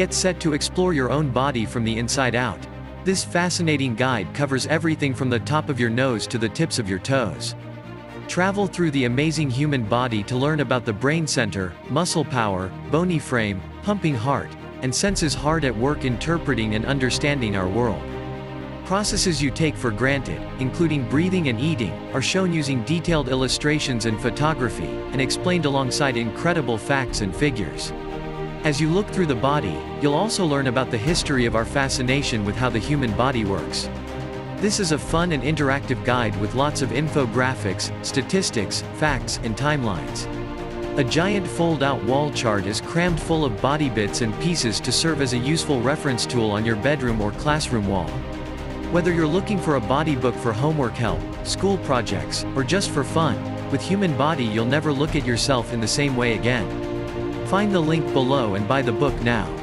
Get set to explore your own body from the inside out. This fascinating guide covers everything from the top of your nose to the tips of your toes. Travel through the amazing human body to learn about the brain center, muscle power, bony frame, pumping heart, and senses hard at work interpreting and understanding our world. Processes you take for granted, including breathing and eating, are shown using detailed illustrations and photography, and explained alongside incredible facts and figures. As you look through the body, you'll also learn about the history of our fascination with how the human body works. This is a fun and interactive guide with lots of infographics, statistics, facts, and timelines. A giant fold-out wall chart is crammed full of body bits and pieces to serve as a useful reference tool on your bedroom or classroom wall. Whether you're looking for a body book for homework help, school projects, or just for fun, with Human Body you'll never look at yourself in the same way again. Find the link below and buy the book now.